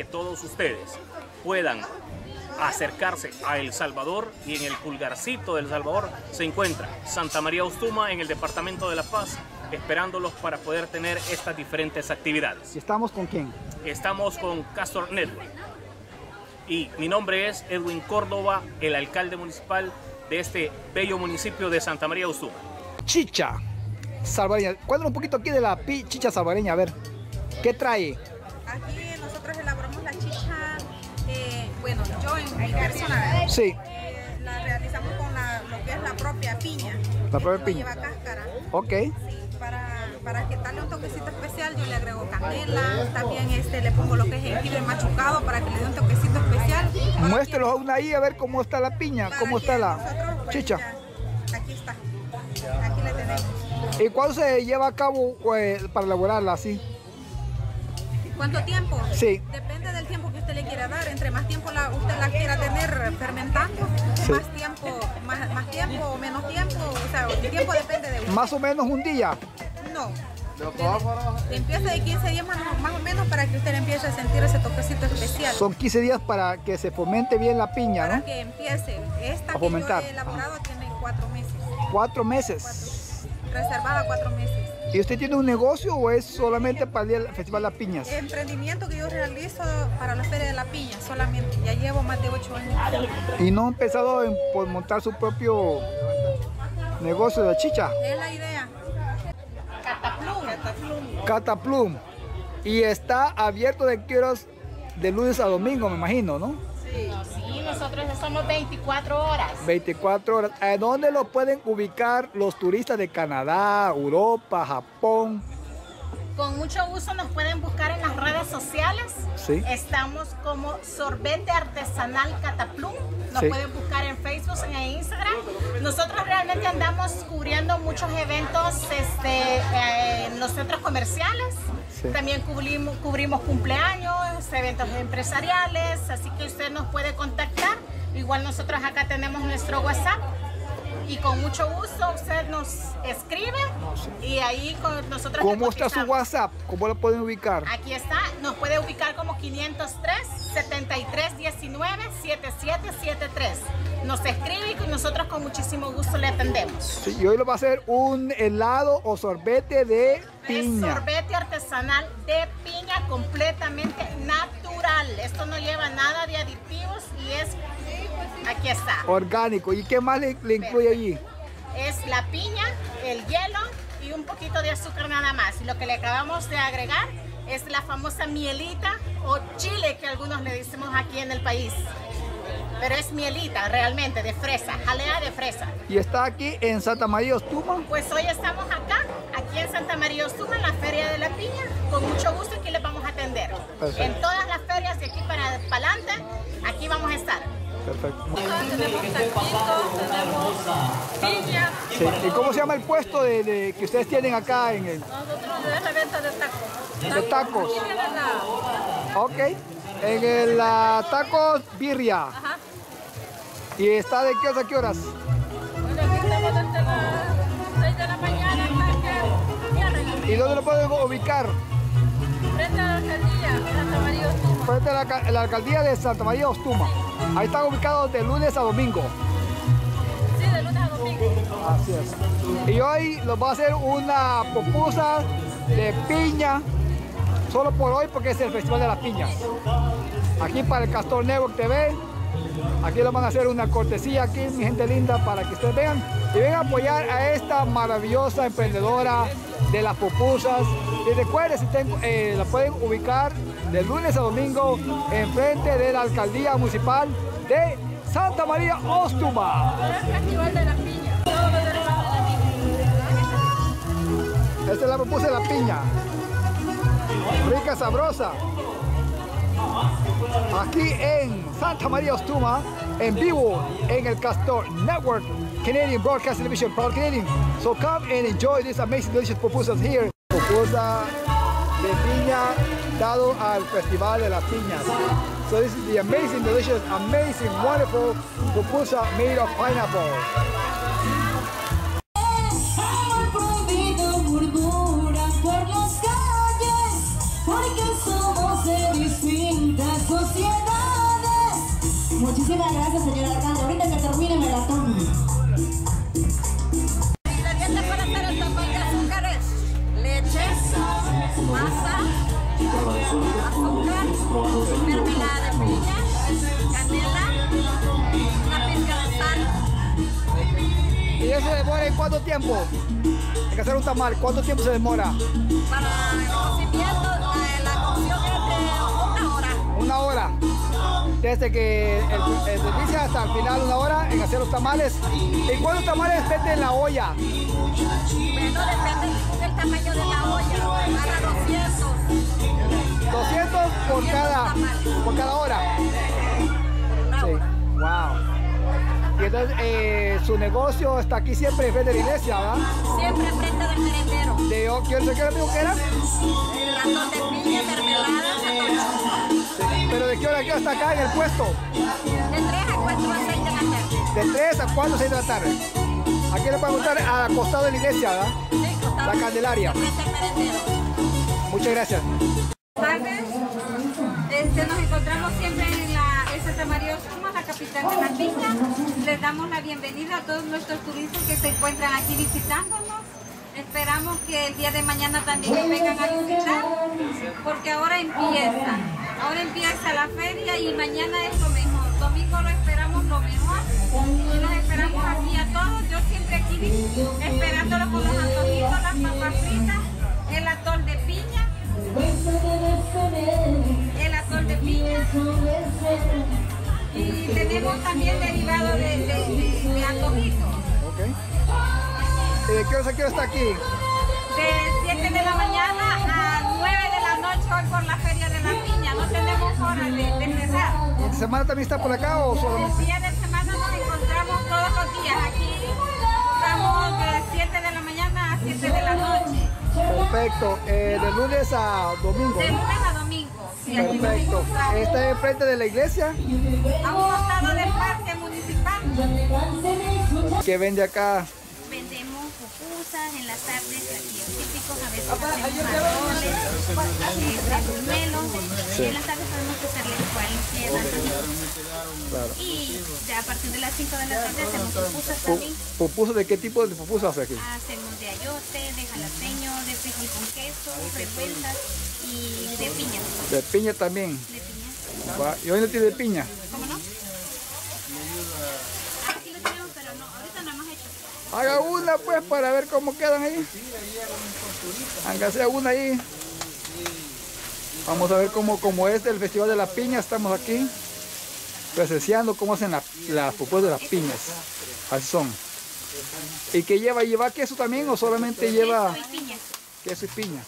que todos ustedes puedan acercarse a El Salvador y en el pulgarcito del Salvador se encuentra Santa María Ostuma en el departamento de La Paz esperándolos para poder tener estas diferentes actividades. ¿Y estamos con quién? Estamos con Castor Network y mi nombre es Edwin Córdoba, el alcalde municipal de este bello municipio de Santa María Ostuma. Chicha salvadoreña. Cuéntanos un poquito aquí de la chicha salvadoreña, a ver, ¿qué trae? Aquí sí. Eh, la realizamos con la, lo que es la propia piña. La propia piña. lleva cáscara. Ok. Sí, para, para que darle un toquecito especial yo le agrego canela, también este, le pongo lo que es jengibre machucado para que le dé un toquecito especial. Muéstrelos aún ahí a ver cómo está la piña, cómo está la pues, chicha. aquí está, aquí la tenemos. ¿Y cuándo se lleva a cabo pues, para elaborarla así? ¿Cuánto tiempo? Sí. Depende del tiempo quiera dar. Entre más tiempo la, usted la quiera tener fermentando, más tiempo, más, más, tiempo o menos tiempo. O sea, el tiempo depende de usted. ¿Más o menos un día? No. empieza de 15 días más, más, o menos para que usted empiece a sentir ese toquecito especial. Son 15 días para que se fomente bien la piña, para ¿no? que empiece. Esta a que fomentar. yo he elaborado tiene 4 meses. ¿Cuatro meses? Cuatro. Reservada 4 meses. ¿Y usted tiene un negocio o es solamente para el Festival de las Piñas? Emprendimiento que yo realizo para la Feria de la Piña solamente. Ya llevo más de 8 años. ¿Y no ha empezado en, por montar su propio negocio de chicha? Es la idea. Cataplum. Cataplum. Cataplum. Y está abierto de qué horas de lunes a domingo, me imagino, ¿no? Nosotros somos 24 horas. 24 horas. ¿A dónde lo pueden ubicar los turistas de Canadá, Europa, Japón? Con mucho gusto nos pueden buscar en las redes sociales. Sí. Estamos como Sorbete Artesanal Cataplum. Nos pueden buscar en Facebook, en Instagram. Nosotros realmente andamos cubriendo muchos eventos este, en los centros comerciales. También cubrimos, cubrimos cumpleaños, eventos empresariales, así que usted nos puede contactar. Igual nosotros acá tenemos nuestro WhatsApp y con mucho gusto usted nos escribe y ahí con nosotros ¿Cómo está su WhatsApp? ¿Cómo lo pueden ubicar? Aquí está, nos puede ubicar como 503 7319 7773. Nos escribe y nosotros con muchísimo gusto le atendemos. y hoy lo va a hacer un helado o sorbete de piña. Es sorbete artesanal de piña completamente natural. Esto no lleva nada de aditivos y es Aquí está. Orgánico. ¿Y qué más le, incluye allí? Es la piña, el hielo y un poquito de azúcar nada más. Y lo que le acabamos de agregar es la famosa mielita o chile que algunos le decimos aquí en el país. Pero es mielita realmente, de fresa, jalea de fresa. ¿Y está aquí en Santa María Ostuma? Pues hoy estamos acá, aquí en Santa María Ostuma, en la Feria de la Piña. Con mucho gusto aquí les vamos a atender. En todas las ferias de aquí para, para adelante, aquí vamos a estar. Perfecto. Tenemos tenemos piña. ¿Y cómo se llama el puesto de, que ustedes tienen acá en el? Nosotros es la venta de tacos. ¿De tacos? Ok. En el tacos birria. Ajá. ¿Y está de qué horas a qué horas? Bueno, aquí estamos desde las 6 de la mañana hasta que ¿Y dónde lo pueden ubicar? Frente a la alcaldía de Santa María Ostuma. Frente a la, la alcaldía de Santa María Ostuma. Ahí están ubicados de lunes a domingo. Sí, de lunes a domingo. Así es. Y hoy los va a hacer una pupusa de piña, solo por hoy porque es el Festival de las Piñas. Aquí para el Castor Network TV, aquí les van a hacer una cortesía aquí, mi gente linda, para que ustedes vean y vengan a apoyar a esta maravillosa emprendedora de las pupusas. Y recuerden, si eh, la pueden ubicar de lunes a domingo en frente de la alcaldía municipal de Santa María Ostuma. Esta es la pupusa de la piña. Rica, sabrosa. Aquí en Santa María Ostuma, en vivo en el Castor Network Canadian Broadcast Television, proud Canadian. So come and enjoy this amazing delicious pupusas here. Pupusa de piña dado al Festival de las Piñas. So this is the amazing, delicious, amazing, wonderful pupusa made of pineapple. Masa, azúcar, mermelada de piña, canela, una pizca de sal. ¿Y eso demora en cuánto tiempo? Hay que hacer un tamal, ¿cuánto tiempo se demora? Para Desde que el, el servicio hasta el final una hora en hacer los tamales. ¿Y cuántos tamales venden en la olla? Bueno, depende del tamaño de la olla. Para 200. 200 por cada, por cada hora. Una Sí. hora. Wow. Y entonces eh, su negocio está aquí siempre frente de la iglesia, ¿verdad? Siempre frente del merendero. De yo era digo que era. Ratón de piña, mermelada, está acá en el puesto. De 3 a 4 a 6 de la tarde. De 3 a 4 6 de la tarde. Aquí le pueden gustar al costado de la iglesia, ¿verdad? Sí, costado. La Candelaria. Muchas gracias. tardes. Este, nos encontramos siempre en la en Santa María Osuma, la capital de la Piña. Les damos la bienvenida a todos nuestros turistas que se encuentran aquí visitándonos. Esperamos que el día de mañana también nos vengan a visitar, porque ahora empieza. Ahora empieza la feria y mañana es lo mejor. Domingo lo esperamos lo mejor y los esperamos aquí a todos. Yo siempre aquí esperándolo con los antojitos, las papas fritas, el atol de piña el atol de piña y tenemos también derivado de, de, de, de antojitos. Ok. ¿Y de qué hora está aquí? De 7 de la mañana a 9 de la noche hoy por la Feria de la Piña. No tenemos hora de, de cerrar. ¿Esta semana también está por acá o El solamente? día de semana nos encontramos todos los días aquí. Estamos de 7 de la mañana a 7 de la noche. Perfecto. Eh, de lunes a domingo. De lunes a domingo. Perfecto. ¿Está enfrente de la iglesia? A un costado del parque municipal. que vende acá? Pupusas en las tardes, platillos típicos, a veces hacemos eh, buñuelos, y en las tardes podemos hacerle cualquier antojito. Y a partir de las 5 de la tarde hacemos pupusas Pu- también. ¿Pupusas de qué tipo de pupusas hace aquí? Hacemos de ayote, de jalapeño, de frijol con queso, revueltas y de piña. De piña también. De piña. ¿Y hoy no tiene piña? ¿Cómo no? Ah, sí lo tenemos, pero no, ahorita no hemos hecho. Haga una pues para ver cómo quedan ahí. Hágase una ahí. Vamos a ver cómo, cómo es el Festival de la Piña. Estamos aquí presenciando cómo hacen la- las pupusas de las piñas. Así son. ¿Y qué lleva? ¿Lleva queso también o solamente lleva Queso y piña. queso y piña?